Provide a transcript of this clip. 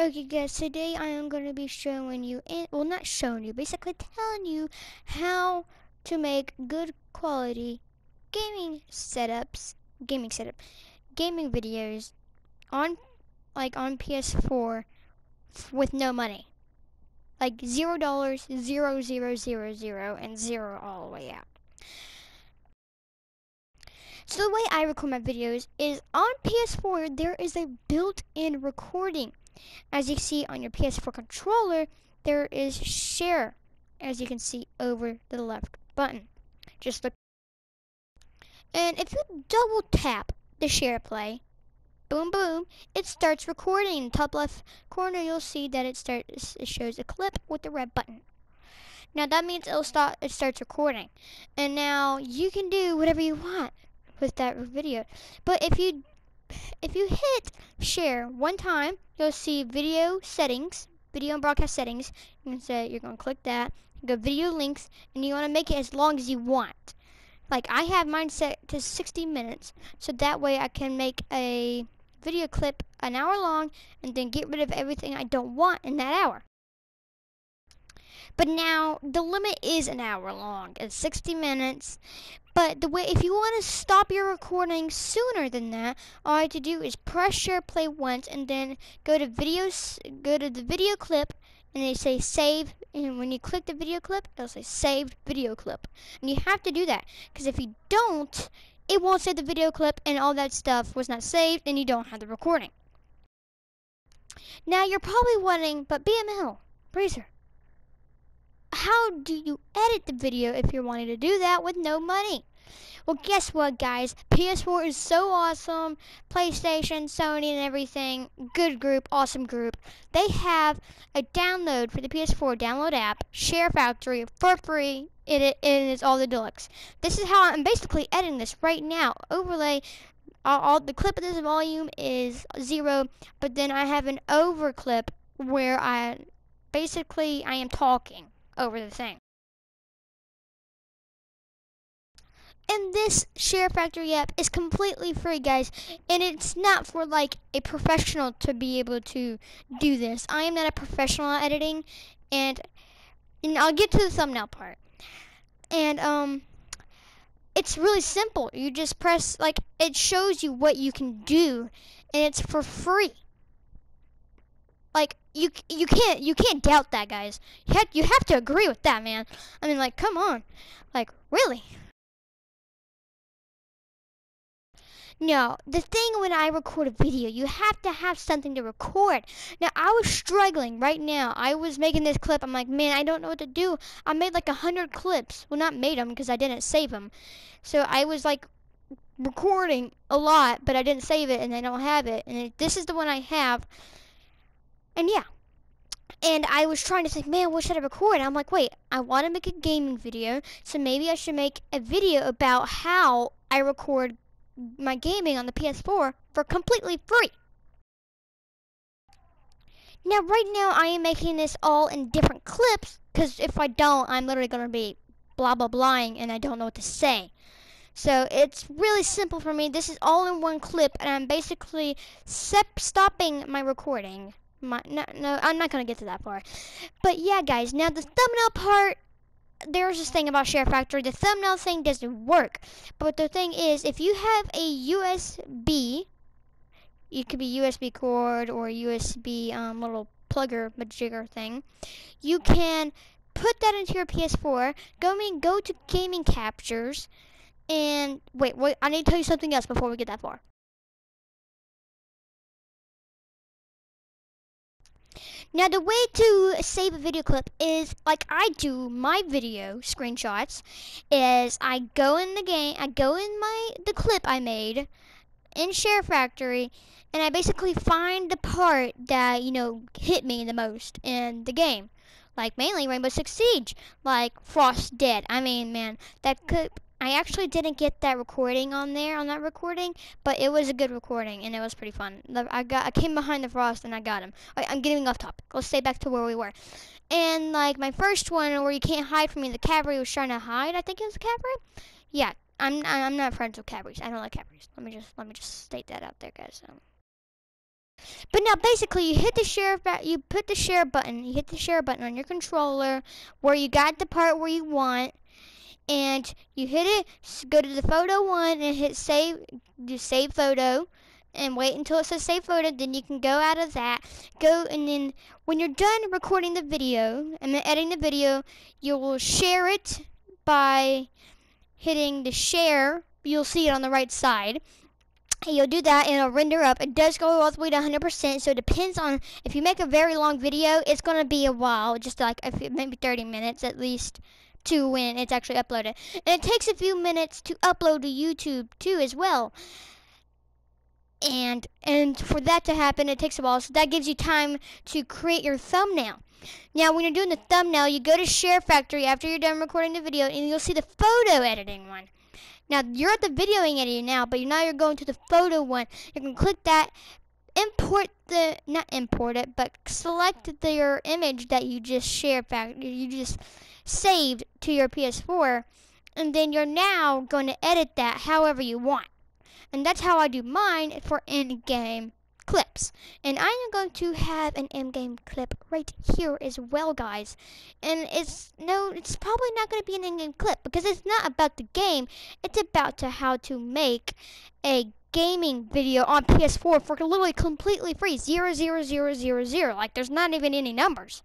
Okay guys, today I am going to be showing you, and well not showing you, basically telling you how to make good quality gaming setups, gaming setup, gaming videos on, like on PS4 with no money. Like zero dollars, zero, zero, zero, zero, and zero all the way out. So the way I record my videos is on PS4 there is a built-in recording as you see on your PS4 controller, there is share, as you can see over the left button. Just look. And if you double tap the share play, boom boom, it starts recording. In top left corner, you'll see that it starts it shows a clip with the red button. Now that means it'll start it starts recording. And now you can do whatever you want with that video. But if you if you hit share one time, you'll see video settings, video and broadcast settings. You can say you're going to click that, go video links, and you want to make it as long as you want. Like I have mine set to 60 minutes, so that way I can make a video clip an hour long and then get rid of everything I don't want in that hour. But now the limit is an hour long. It's 60 minutes. But the way if you want to stop your recording sooner than that, all I have to do is press share play once and then go to videos go to the video clip and they say save and when you click the video clip, it'll say saved video clip. And you have to do that because if you don't, it won't save the video clip and all that stuff was not saved and you don't have the recording. Now you're probably wondering, but BML, Bracer, how do you edit the video if you're wanting to do that with no money? Well, guess what, guys? PS4 is so awesome. PlayStation, Sony, and everything. Good group, awesome group. They have a download for the PS4 download app, Share Factory, for free. It, it is all the deluxe. This is how I'm basically editing this right now. Overlay all, all, the clip of this volume is zero, but then I have an over clip where I basically I am talking over the thing. And this Share Factory app is completely free, guys. And it's not for like a professional to be able to do this. I am not a professional at editing, and and I'll get to the thumbnail part. And um, it's really simple. You just press like it shows you what you can do, and it's for free. Like you you can't you can't doubt that, guys. You have you have to agree with that, man. I mean, like, come on, like really. No, the thing when I record a video, you have to have something to record. Now, I was struggling right now. I was making this clip. I'm like, man, I don't know what to do. I made like a hundred clips. Well, not made them because I didn't save them. So I was like recording a lot, but I didn't save it and I don't have it. And this is the one I have. And yeah. And I was trying to think, man, what should I record? I'm like, wait, I want to make a gaming video, so maybe I should make a video about how I record my gaming on the PS4 for completely free. Now, right now, I am making this all in different clips, because if I don't, I'm literally going to be blah blah blahing and I don't know what to say. So it's really simple for me. This is all in one clip, and I'm basically stopping my recording my, no, no, I'm not going to get to that part. But yeah, guys, now the thumbnail part, there's this thing about Share Factory. The thumbnail thing doesn't work. But the thing is, if you have a USB, it could be USB cord or USB um, little plugger majigger thing, you can put that into your PS4, go, in, go to gaming captures, and wait, wait, I need to tell you something else before we get that far. Now the way to save a video clip is like I do my video screenshots is I go in the game, I go in my the clip I made in Share Factory and I basically find the part that, you know, hit me the most in the game. Like mainly Rainbow Six Siege, like Frost Dead. I mean, man, that clip I actually didn't get that recording on there on that recording, but it was a good recording and it was pretty fun. I got I came behind the frost and I got him. I'm getting off topic. Let's stay back to where we were. And like my first one where you can't hide from me, the cavalry was trying to hide. I think it was the cavalry. Yeah, I'm I'm not friends with cavalries. I don't like cavalries. Let me just let me just state that out there, guys. Um, But now basically you hit the share you put the share button, you hit the share button on your controller where you got the part where you want and you hit it, go to the photo one and hit save, do save photo and wait until it says save photo. Then you can go out of that, go and then when you're done recording the video and then editing the video, you will share it by hitting the share. You'll see it on the right side. And you'll do that and it'll render up. It does go all the way to 100%, so it depends on if you make a very long video, it's going to be a while, just like maybe 30 minutes at least to when it's actually uploaded. And it takes a few minutes to upload to YouTube too as well. And and for that to happen it takes a while. So that gives you time to create your thumbnail. Now when you're doing the thumbnail, you go to Share Factory after you're done recording the video and you'll see the photo editing one. Now you're at the videoing editing now, but now you're going to the photo one. You can click that, import the not import it, but select the, your image that you just shared back you just saved to your PS4, and then you're now going to edit that however you want. And that's how I do mine for in-game clips. And I am going to have an in-game clip right here as well, guys. And it's no, it's probably not going to be an in-game clip because it's not about the game. It's about to how to make a gaming video on PS4 for literally completely free. Zero, zero, zero, zero, zero. Like there's not even any numbers.